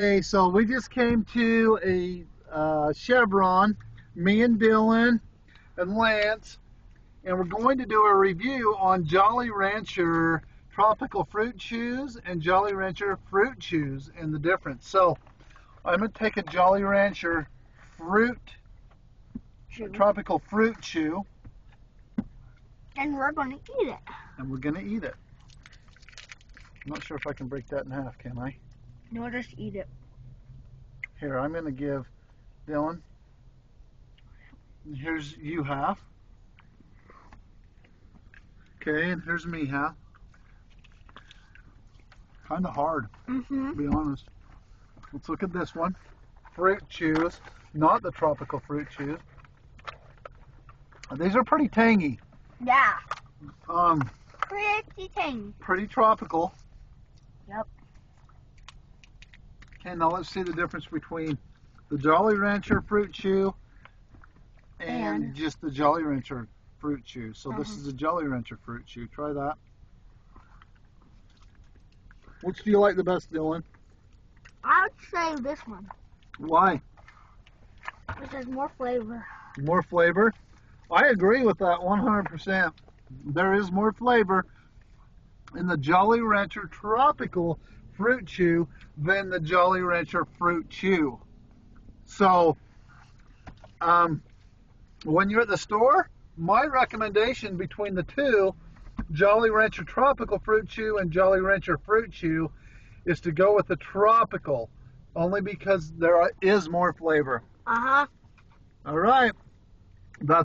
Okay, so we just came to a uh, Chevron, me and Dylan and Lance, and we're going to do a review on Jolly Rancher Tropical Fruit Chews and Jolly Rancher Fruit Chews and the difference. So I'm going to take a Jolly Rancher Fruit, Chew. Tropical Fruit Chew, And we're gonna eat it. and we're going to eat it. I'm not sure if I can break that in half, can I? No, just eat it. Here, I'm going to give Dylan. Here's you half. Okay, and here's me half. Kind of hard, Mm-hmm. to be honest. Let's look at this one. Fruit chews, not the tropical fruit chews. These are pretty tangy. Yeah. Um, Pretty tangy. pretty tropical. Yep. Okay, now let's see the difference between the Jolly Rancher fruit chew and, And- just the Jolly Rancher fruit chew. So this Uh-huh. is a Jolly Rancher fruit chew. Try that. Which do you like the best, Dylan? I would say this one. Why? Has more flavor. More flavor? I agree with that 100%. There is more flavor in the Jolly Rancher Tropical Fruit Chew than the Jolly Rancher Fruit Chew. So, um, when you're at the store, my recommendation between the two, Jolly Rancher Tropical Fruit Chew and Jolly Rancher Fruit Chew, is to go with the tropical, only because there is more flavor. Uh-huh. All right.